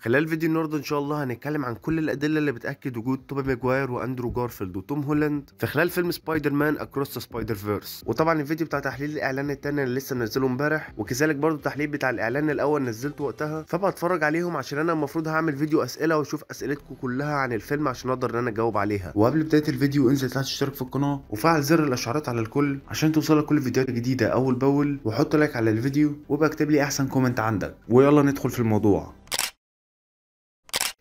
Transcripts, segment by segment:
خلال فيديو النهارده إن شاء الله هنتكلم عن كل الأدلة اللي بتأكد وجود توبي ماجواير وأندرو جارفيلد وتوم هولاند في خلال فيلم Spider-Man Across Spider-Verse وطبعا الفيديو بتاع تحليل الإعلان التاني اللي لسه منزله امبارح وكذلك برضو التحليل بتاع الإعلان الأول نزلته وقتها فبتفرج عليهم عشان أنا المفروض هعمل فيديو أسئلة وأشوف أسئلتكم كلها عن الفيلم عشان أقدر إن أنا أجاوب عليها. وقبل بداية الفيديو انزل تحت اشترك في القناة وفعل زر الإشعارات على الكل عشان توصلك كل فيديوهات جديدة أول بأول وحط لايك على الفيديو وابقى اكتب لي أحسن comment عندك. ويلا ندخل في الموضوع.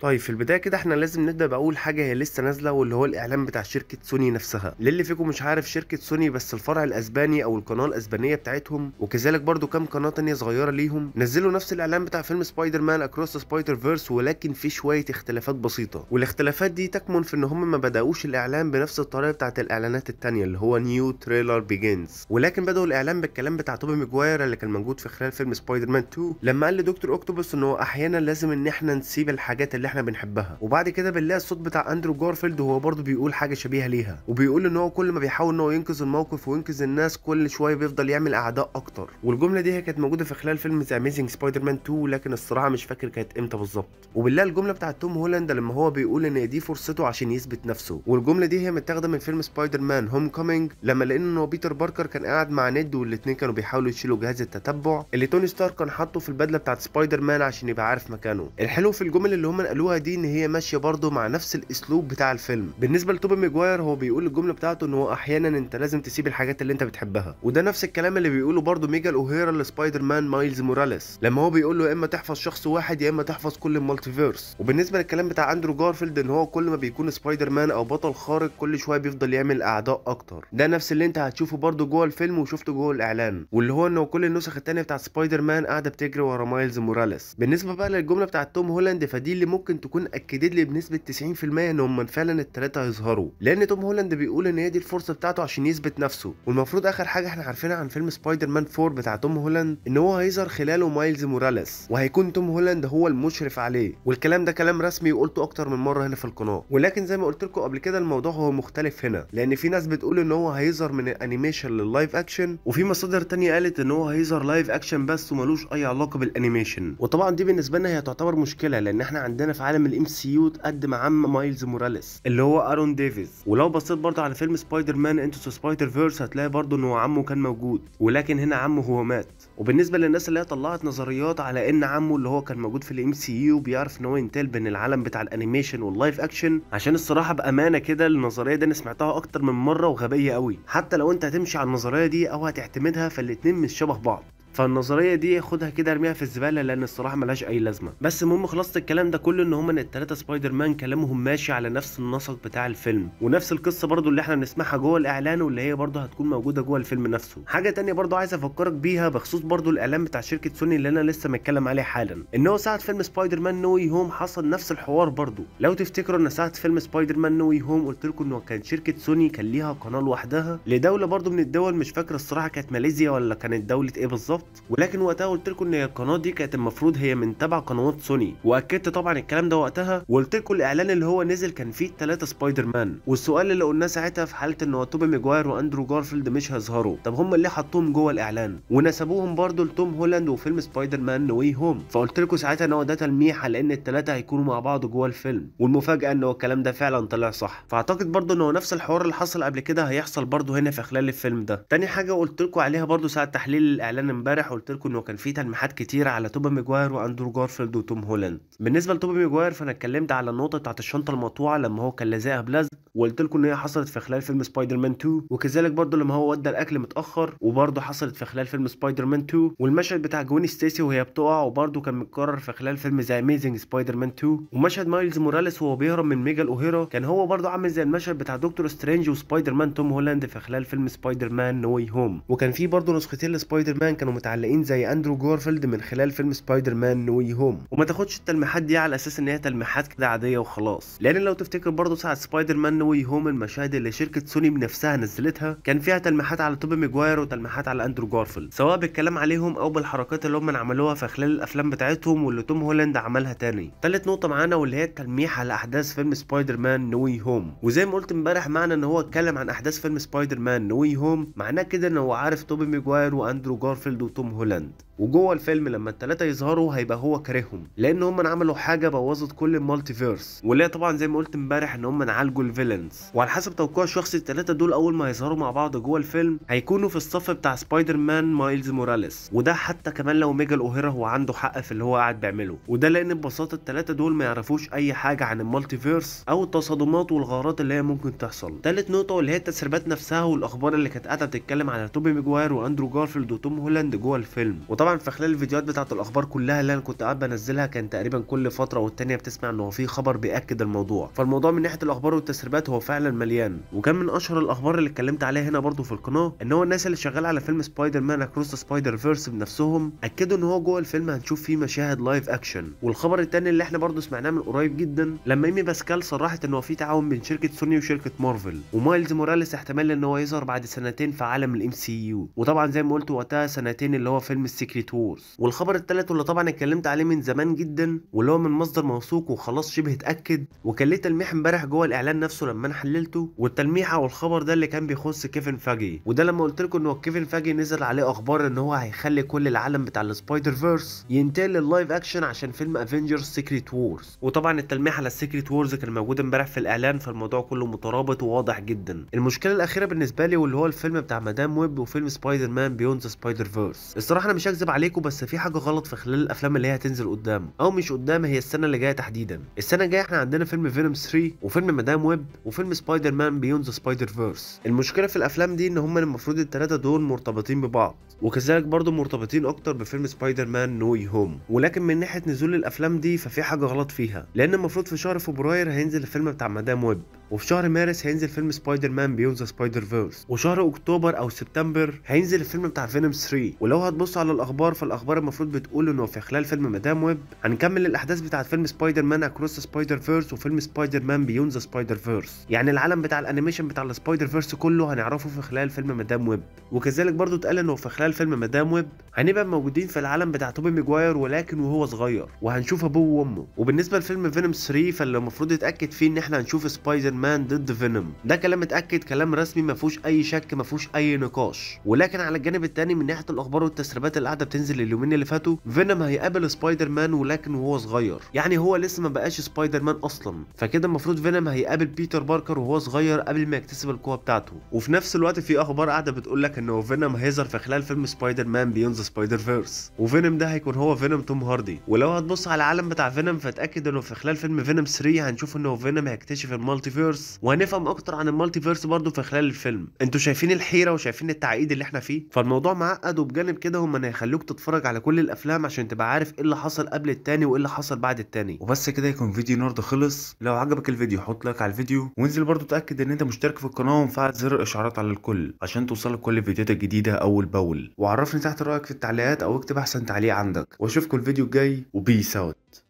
طيب في البداية كده إحنا لازم نبدأ بأول حاجة هي لسه نازلة واللي هو الإعلان بتاع شركة سوني نفسها. للي فيكم مش عارف شركة سوني بس الفرع الأسباني أو القناة الأسبانية بتاعتهم وكذلك برضو كام قناة تانية صغيرة ليهم نزلوا نفس الإعلان بتاع فيلم Spider-Man Across Spider-Verse ولكن في شوية اختلافات بسيطة. والاختلافات دي تكمن في إن هم ما بدأوش الإعلان بنفس الطريقة بتاعت الإعلانات التانية اللي هو new trailer begins ولكن بدأوا الإعلان بالكلام بتاع توبي ماجواير اللي كان موجود في خلال فيلم سبايدر مان 2 لما قال لدكتور أوكتوبوس إن هو أحيانا لازم إن إحنا نسيب الحاجات اللي إحنا بنحبها. وبعد كده بنلاقي الصوت بتاع أندرو جارفيلد وهو برضه بيقول حاجة شبيهة ليها. وبيقول إن هو كل ما بيحاول إن هو ينقذ الموقف وينقذ الناس كل شوية بيفضل يعمل أعداء أكتر. والجملة دي هي كانت موجودة في خلال فيلم The Amazing Spider-Man 2 لكن الصراحة مش فاكر كانت إمتى بالظبط. وبنلاقي الجملة بتاعت توم هولاند لما هو بيقول إن دي فرصته عشان يثبت نفسه. والجملة دي هي متاخدة من فيلم Spider-Man Homecoming لما لقينا إن هو بيتر باركر كان قاعد مع نيد والاثنين كانوا بيحاولوا يشيلوا جهاز التتبع. اللي توني ستارك كان حاطه في البدلة بتاعت سبايدر مان عشان يبقى عارف مكانه. الحلو في الجمل اللي هم قالوها دي إن هي ماشية برضه مع نفس الأسلوب بتاع الفيلم. بالنسبة لتوبي ماجواير هو بيقول الجملة بتاعته إن هو أحيانا أنت لازم تسيب الحاجات اللي أنت بتحبها. وده نفس الكلام اللي بيقوله برضه ميجال أوهيرا لسبايدر مان مايلز موراليس. لما هو بيقول له يا إما تحفظ شخص واحد يا إما تحفظ كل ال multiverse. وبالنسبة للكلام بتاع أندرو جارفيلد إن هو كل ما بيكون سبايدر مان أو بطل خارق كل شوية بيفضل يعمل اعداء أكتر. ده نفس اللي أنت هتشوفه برضه جوه الفيلم وشفته جوه الإعلان. واللي هو انه كل النسخ التانية بتاع سبايدر مان قاعدة بتجري ورا مايلز موراليس. بالنسبة بقى للجملة بتاعت توم هولاند فدي اللي ممكن تكون أكدت لي بنسبة 90% إن هم فعلا الثلاثه هيظهروا. لأن توم هولاند بيقول إن هي دي الفرصة بتاعته عشان يثبت نفسه. والمفروض آخر حاجة إحنا عارفينها عن فيلم سبايدر مان 4 بتاع توم هولاند إن هو هيظهر خلاله مايلز موراليس وهيكون توم هولاند هو المشرف عليه. والكلام ده كلام رسمي وقلته أكتر من مرة هنا في القناة. ولكن زي ما قلت لكم قبل كده الموضوع هو مختلف هنا. لأن في ناس بتقول إن هو هيظهر من ال animation لل live action وفي مصادر تانية قالت إن هو هيظهر live action بس وملوش أي علاقة بال animation. وطبعا دي بالنسبة لنا هي تعتبر مشكلة لأن إحنا عندنا في عالم ال MCU تقدم عم مايلز موراليس اللي هو آرون ديفيز. ولو بصيت برضه على فيلم Spider-Man Into Spider-Verse هتلاقي برضه ان هو عمه كان موجود ولكن هنا عمه هو مات. وبالنسبة للناس اللي هي طلعت نظريات على إن عمه اللي هو كان موجود في ال MCU بيعرف إن هو ينتقل بين العالم بتاع ال animation وال live action عشان الصراحة بأمانة كده النظرية دي أنا سمعتها أكتر من مرة وغبية قوي حتى لو أنت هتمشي على النظرية دي أو هتعتمدها فالاتنين مش شبه بعض. فالنظرية دي خدها كده ارميها في الزبالة لأن الصراحة ملهاش أي لازمة. بس المهم خلاصة الكلام ده كله إن هما إن التلاتة سبايدر مان كلامهم ماشي على نفس النسق بتاع الفيلم. ونفس القصة برضو اللي إحنا بنسمعها جوه الإعلان واللي هي برضو هتكون موجودة جوه الفيلم نفسه. حاجة تانية برضو عايز أفكرك بيها بخصوص برضو الإعلان بتاع شركة سوني اللي أنا لسه متكلم عليه حالا. إن هو ساعة فيلم Spider-Man No Way Home حصل نفس الحوار برضو. لو تفتكروا إن ساعة فيلم Spider-Man No Way Home قلت لكم إنه كان شركة سوني كان ليها قناة لوحدها لدولة برضو من الدول مش فاكر الصراحة كانت ماليزيا ولا كانت دولة إيه بالظبط. ولكن وقتها قلت لكم إن القناة دي كانت المفروض هي من تبع قنوات سوني. وأكدت طبعا الكلام ده وقتها وقلت لكم الإعلان اللي هو نزل كان فيه ثلاثة سبايدر مان والسؤال اللي قلناه ساعتها في حالة إن توبي ماجواير وأندرو جارفيلد مش هيظهروا. طب هم اللي حطوهم جوه الإعلان؟ ونسبوهم برضو لتوم هولاند وفيلم Spider-Man No Way Home. فقلت لكم ساعتها إن هو ده تلميح على إن الثلاثه هيكونوا مع بعض جوه الفيلم. والمفاجأة إن هو الكلام ده فعلا طلع صح. فأعتقد برضو إن هو نفس الحوار اللي حصل قبل كده هيحصل برضو هنا في خلال الفيلم ده. تاني حاجة قلت لكم عليها برضو ساعة تحليل الإعلان امبارح قلت لكم إنه كان فيه تلميحات كتير على توبي ماجواير وأندرو جارفيلد وتوم هولاند. بالنسبة لتوبي ماجواير فأنا اتكلمت على النقطة بتاعت الشنطة المقطوعة لما هو كان لازقها بلزق وقلت لكم إن هي حصلت في خلال فيلم سبايدر مان 2 وكذلك برضو لما هو ودى الأكل متأخر وبرضو حصلت في خلال فيلم سبايدر مان 2 والمشهد بتاع جوين ستيسي وهي بتقع وبرضو كان متكرر في خلال فيلم The Amazing Spider-Man 2 ومشهد مايلز موراليس وهو بيهرب من ميجال اوهيرا كان هو برضو عامل زي المشهد بتاع دكتور سترينج وسبايدر مان توم هولاند في خلال فيلم Spider-Man No Way Home. وكان في برضو نسختين لسبايدر مان كانوا متعلقين زي أندرو جارفيلد من خلال فيلم Spider-Man No Way Home. وما تاخدش التلميحات دي على أساس إن هي تلميحات كده عادية وخلاص. لأن لو تفتكر برضو ساعة Spider-Man No Way Home المشاهد اللي شركة سوني بنفسها نزلتها كان فيها تلميحات على توبي ماجواير وتلميحات على أندرو جارفيلد سواء بالكلام عليهم أو بالحركات اللي هم عملوها في خلال الأفلام بتاعتهم واللي توم هولاند عملها تاني. تالت نقطة معانا واللي هي التلميح على أحداث فيلم Spider-Man No Way Home. وزي ما قلت امبارح معنى إن هو اتكلم عن أحداث فيلم Spider-Man No Way Home معناه كده إن هو عارف توبي ماجواير وأندرو جارفيلد وتوم هولاند. وجوه الفيلم لما التلاتة يظهروا هيبقى هو كارههم. لأن هم عملوا حاجة بوظت كل ال multiverse واللي هي طبعا زي ما قلت امبارح إن هم عالجوا ال villains. وعلى حسب توقع شخصي التلاتة دول أول ما يظهروا مع بعض جوه الفيلم هيكونوا في الصف بتاع سبايدر مان مايلز موراليس. وده حتى كمان لو ميجال أوهيرا هو عنده حق في اللي هو قاعد بيعمله. وده لأن ببساطة التلاتة دول ما يعرفوش أي حاجة عن ال multiverse أو التصادمات والغارات اللي هي ممكن تحصل. تالت نقطة واللي هي التسريبات نفسها والأخبار اللي كانت قاعدة بتتكلم على توبي ميجواير وأندرو جارفيلد وتوم هولاند جوه الفيلم. وطبعا في خلال الفيديوهات بتاعه الأخبار كلها اللي أنا كنت قاعد بنزلها كان تقريبا كل فترة والتانية بتسمع إن هو في خبر بيأكد الموضوع. فالموضوع من ناحية الأخبار والتسريبات هو فعلا مليان. وكان من أشهر الأخبار اللي اتكلمت عليها هنا برضو في القناة إن هو الناس اللي شغالة على فيلم Spider-Man Across Spider-Verse بنفسهم أكدوا إن هو جوه الفيلم هنشوف فيه مشاهد live action والخبر التاني اللي إحنا برضو سمعناه من قريب جدا لما إيمي باسكال صرحت إن هو في تعاون بين شركة سوني وشركة مارفل. ومايلز موراليس احتمال إن هو يظهر بعد سنتين في عالم ال MCU وطبعا زي ما قلت وقتها سنتين اللي هو فيلم ال Secret Wars. والخبر التالت واللي طبعا اتكلمت عليه من زمان جدا واللي هو من مصدر موثوق وخلاص شبه اتأكد وكان ليه تلميح امبارح جوه الإعلان نفسه لما أنا حللته والتلميحه والخبر ده اللي كان بيخص كيفن فاجي وده لما قلت لكم ان هو كيفن فاجي نزل عليه أخبار إن هو هيخلي كل العالم بتاع ال Spider-Verse ينتقل لل live action عشان فيلم Avengers Secret Wars وطبعا التلميح على ال Secret Wars كان موجود امبارح في الإعلان فالموضوع كله مترابط وواضح جدا. المشكلة الأخيرة بالنسبة لي واللي هو الفيلم بتاع Madame Web وفيلم Spider-Man Beyond the Spider-Verse الصراحة أنا مش هكذب عليكم بس في حاجة غلط في خلال الأفلام اللي هي هتنزل قدام. أو مش قدام هي السنة اللي جاية تحديدا. السنة الجاية إحنا عندنا فيلم Venom 3 وفيلم Madame Web وفيلم Spider-Man Beyond the Spider-Verse المشكلة في الأفلام دي إن هم المفروض الثلاثه دول مرتبطين ببعض. وكذلك برضه مرتبطين أكتر بفيلم Spider-Man No Way Home ولكن من ناحية نزول الأفلام دي ففي حاجة غلط فيها. لأن المفروض في شهر فبراير هينزل الفيلم بتاع Madame Web. وفي شهر مارس هينزل فيلم Spider-Man Beyond the Spider-Verse وشهر أكتوبر أو سبتمبر هينزل الفيلم بتاع Venom 3 ولو هتبص على الأخبار فالأخبار المفروض بتقول إنه في خلال فيلم Madame Web هنكمل الأحداث بتاعة فيلم Spider-Man Across Spider-Verse وفيلم Spider-Man Beyond the Spider-Verse يعني العالم بتاع ال animation بتاع ال Spider-Verse كله هنعرفه في خلال فيلم Madame Web. وكذلك برضو اتقال إنه في خلال فيلم Madame Web هنبقى موجودين في العالم بتاع توبي ميجواير ولكن وهو صغير. وهنشوف أبوه وأمه. وبالنسبة لفيلم Venom 3 فاللي المفروض يتأكد فيه إن إحنا هنشوف سبايدر مان ضد فينوم ده كلام اتاكد كلام رسمي ما فيهوش أي شك ما فيهوش أي نقاش. ولكن على الجانب الثاني من ناحية الأخبار والتسريبات اللي قاعدة بتنزل اليومين اللي فاتوا فينوم هيقابل سبايدر مان ولكن وهو صغير. يعني هو لسه ما بقاش سبايدر مان أصلا. فكده المفروض فينوم هيقابل بيتر باركر وهو صغير قبل ما يكتسب القوة بتاعته. وفي نفس الوقت في أخبار قاعدة بتقول لك ان فينوم هيظهر في خلال فيلم Spider-Man Beyond the Spider-Verse وفينوم ده هيكون هو فينوم توم هاردي ولو هتبص على العالم بتاع فينوم فاتاكد إنه في خلال فيلم Venom 3 هنشوف إنه فينوم هيكتشف ال multiverse وهنفهم أكتر عن ال multiverse برضه في خلال الفيلم. أنتوا شايفين الحيرة وشايفين التعقيد اللي إحنا فيه؟ فالموضوع معقد وبجانب كده هم هيخلوك تتفرج على كل الأفلام عشان تبقى عارف إيه اللي حصل قبل التاني وإيه اللي حصل بعد التاني. وبس كده يكون فيديو النهارده خلص. لو عجبك الفيديو حط لايك على الفيديو وانزل برضو تأكد إن أنت مشترك في القناة ومفعل زر الإشعارات على الكل عشان توصلك كل الفيديوهات الجديدة أول بأول. وعرفني تحت رأيك في التعليقات أو اكتب أحسن تعليق عندك. وأشوفكم الفيديو الجاي و peace out.